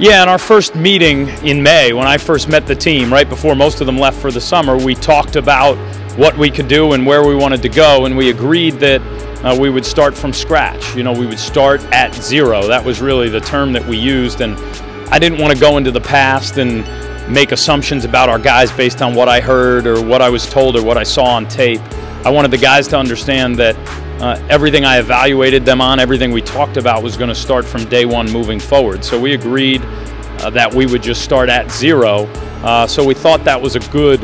Yeah, in our first meeting in May, when I first met the team, right before most of them left for the summer, we talked about what we could do and where we wanted to go, and we agreed that uh, we would start from scratch. You know, we would start at zero. That was really the term that we used, and I didn't want to go into the past and make assumptions about our guys based on what I heard or what I was told or what I saw on tape. I wanted the guys to understand that uh, everything I evaluated them on, everything we talked about was going to start from day one moving forward. So we agreed uh, that we would just start at zero. Uh, so we thought that was a good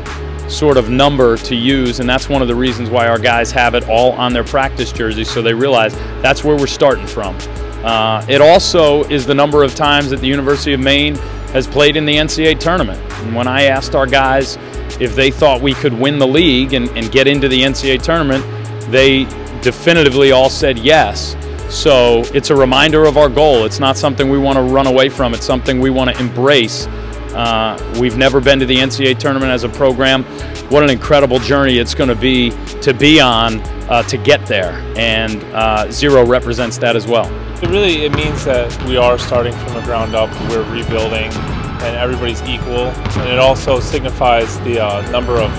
sort of number to use, and that's one of the reasons why our guys have it all on their practice jerseys so they realize that's where we're starting from. Uh, it also is the number of times that the University of Maine has played in the NCAA tournament. And when I asked our guys if they thought we could win the league and, and get into the NCAA tournament, they definitively all said yes. So it's a reminder of our goal. It's not something we want to run away from. It's something we want to embrace. Uh, we've never been to the NCAA tournament as a program. What an incredible journey it's going to be to be on uh, to get there, and uh, zero represents that as well. It really it means that we are starting from the ground up. We're rebuilding, and everybody's equal, and it also signifies the uh, number of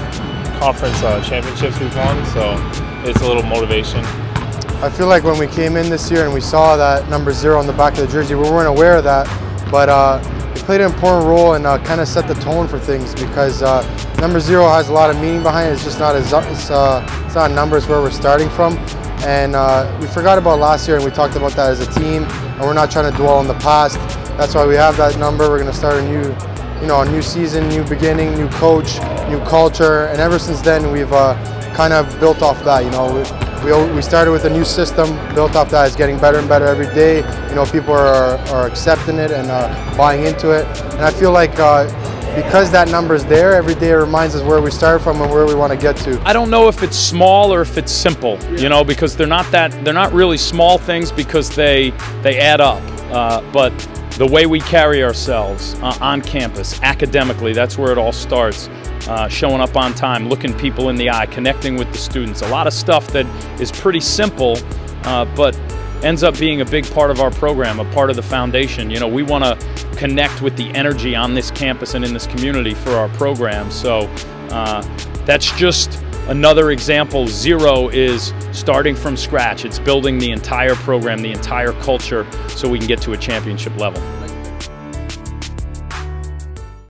conference uh, championships we've won. So it's a little motivation. I feel like when we came in this year and we saw that number zero on the back of the jersey, we weren't aware of that, but uh, it played an important role and uh, kind of set the tone for things because uh, number zero has a lot of meaning behind it. It's just not a, it's, uh, it's not a number, it's where we're starting from. And uh, we forgot about last year and we talked about that as a team and we're not trying to dwell on the past. That's why we have that number. We're going to start a new, you know, a new season, new beginning, new coach, new culture. And ever since then, we've uh, kind of built off that. You know, we, we, started with a new system, built off that. It's getting better and better every day. You know, people are, are accepting it and uh, buying into it. And I feel like uh, because that number is there, every day it reminds us where we started from and where we want to get to. I don't know if it's small or if it's simple, you know, because they're not that they're not really small things because they they add up. Uh, but the way we carry ourselves uh, on campus, academically, that's where it all starts uh, showing up on time, looking people in the eye, connecting with the students. A lot of stuff that is pretty simple, uh, but ends up being a big part of our program, a part of the foundation. You know, we want to connect with the energy on this campus and in this community for our program. So uh, that's just another example. Zero is starting from scratch. It's building the entire program, the entire culture, so we can get to a championship level.